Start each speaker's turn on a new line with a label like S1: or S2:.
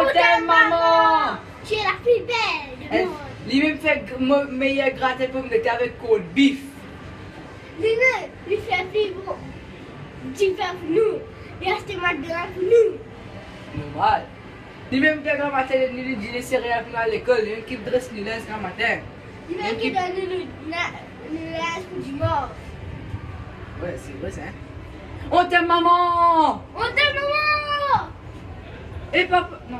S1: On t'aime, maman.
S2: Tu es la plus belle du monde.
S1: Lui même fait meilleur gratin pomme de terre avec cold beef.
S2: Lui-même, lui fait plus bon. Tu pour nous. Il reste maintenant pour nous.
S1: Normal. Lui même fait grand matin, il lui dit les céréales pour aller à l'école. Il qui dresse nous laisse grand matin.
S2: Lui-même qui donne nous le linge pour du mort.
S1: Ouais, c'est vrai ça. hein. On t'aime, maman.
S2: On t'aime, maman!
S1: Et papa. Non.